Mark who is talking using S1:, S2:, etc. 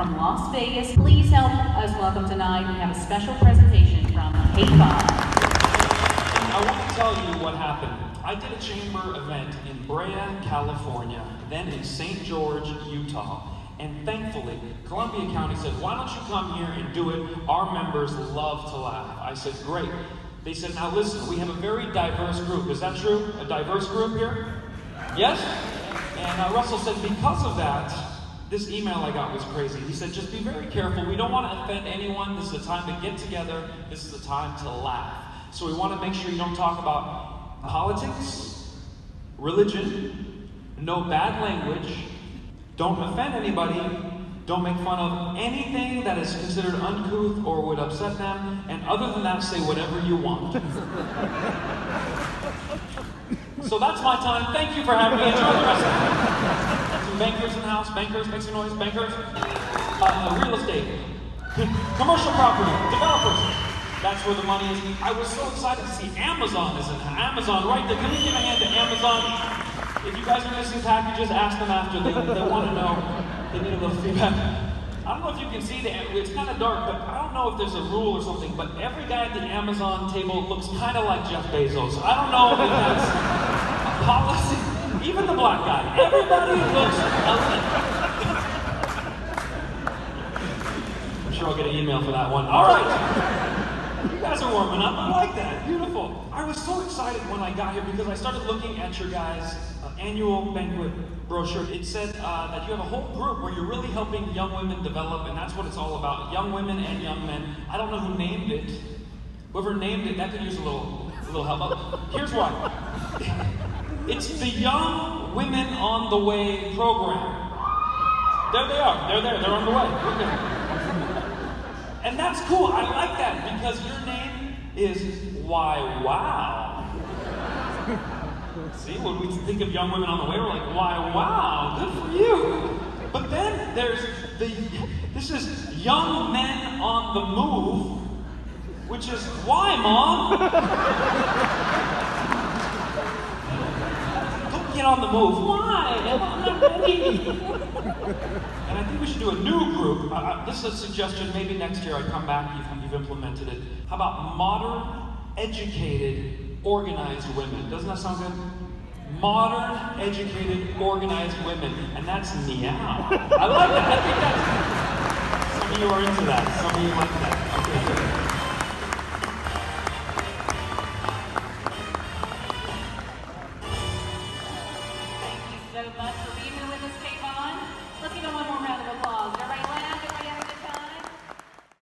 S1: from Las Vegas. Please help us welcome tonight. We have a special presentation from K-von.
S2: I want to tell you what happened. I did a chamber event in Brea, California, then in St. George, Utah. And thankfully, Columbia County said, why don't you come here and do it? Our members love to laugh. I said, great. They said, now listen, we have a very diverse group. Is that true? A diverse group here? Yes? And uh, Russell said, because of that, this email I got was crazy. He said, just be very careful. We don't want to offend anyone. This is a time to get together. This is a time to laugh. So we want to make sure you don't talk about politics, religion, no bad language, don't offend anybody, don't make fun of anything that is considered uncouth or would upset them, and other than that, say whatever you want. so that's my time. Thank you for having me. Enjoy the rest of it. Some bankers in the house. Bankers, make some noise. Bankers. Uh, real estate. Commercial property. Developers. That's where the money is. I was so excited to see Amazon is in Amazon right there. Can we give a hand to Amazon? If you guys are missing packages, ask them after. They, they want to know. They need a little feedback. I don't know if you can see the, it's kind of dark, but I don't know if there's a rule or something, but every guy at the Amazon table looks kind of like Jeff Bezos. I don't know if that's a policy. Black guy. Everybody looks alike. I'm sure I'll get an email for that one. All right You guys are warming up. I like that. Beautiful. I was so excited when I got here because I started looking at your guys' uh, annual banquet brochure. It said uh, that you have a whole group where you're really helping young women develop, and that's what it's all about. Young women and young men. I don't know who named it. Whoever named it, that could use a little, a little help. Here's why. It's the Young Women on the Way program. There they are. They're there. They're on the way. And that's cool. I like that because your name is Why Wow. See, when we think of young women on the way, we're like, Why Wow, good for you. But then there's the, this is Young Men on the Move, which is Why, Mom? On the move. Why? I'm not ready. And I think we should do a new group. Uh, uh, this is a suggestion. Maybe next year I come back, you've, you've implemented it. How about modern, educated, organized women? Doesn't that sound good? Modern, educated, organized women. And that's meow. I like that. I think that's. Some of you are into that. Some of you like that.
S1: much for being here with us, K-von. Let's give them one more round of applause. Everybody